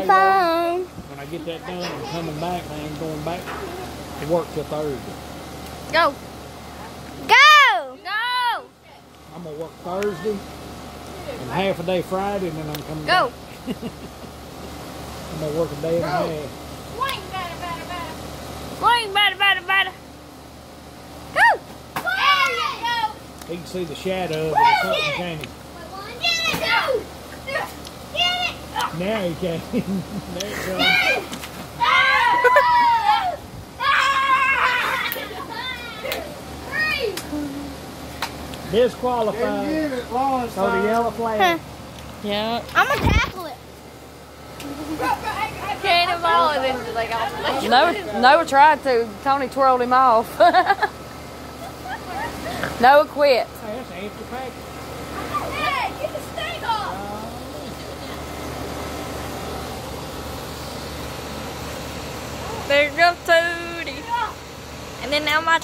the phone. When I get that done, I'm coming back. I ain't going back to work till Thursday. Go. Go! Go. I'm gonna work Thursday and half a day Friday, and then I'm coming Go. back. I'm gonna work a day and a half. Swing, batter, batter, batter. Swing, batter, batter, batter. Go. There you go. He can see the shadow of it or something, can't he? Get it. Go. Get it. Now he can. there it comes. Disqualified. it, Lawrence. So the yellow flag. Yeah. I'm gonna tackle it. Cannonball and then just like off. Noah, Noah tried to. Tony twirled him off. Noah quit. Hey, There goes Tootie. And then now my